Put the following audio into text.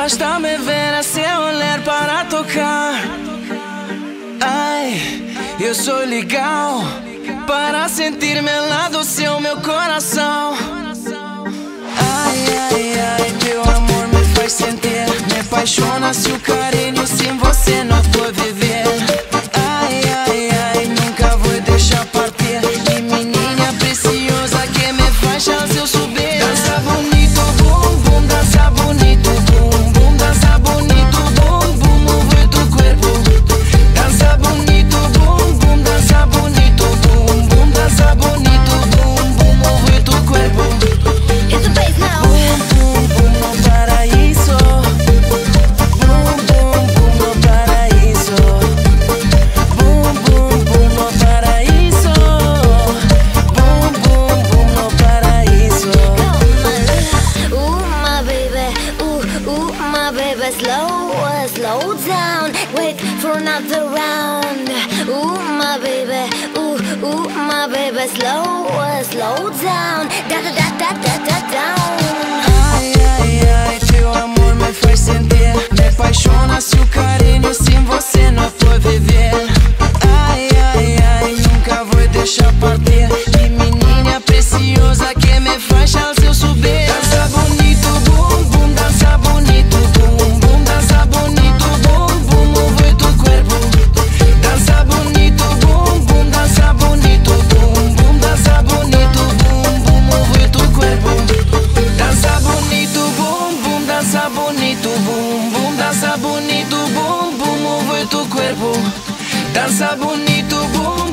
Basta me ver assim olhar para tocar. Ai, eu sou legal para sentir meu lado, seu meu coração. Ai, ai, ai, teu amor me faz sentir, me apaixona se o carinho slow, slow down. Wait for another round. Ooh, my baby, ooh, ooh, my baby, slow, slow down. Da da da da da da down. Ai, ai, ai, teu amor me faz sentir. Me apaixona se cuerpo, danza bonito, boom.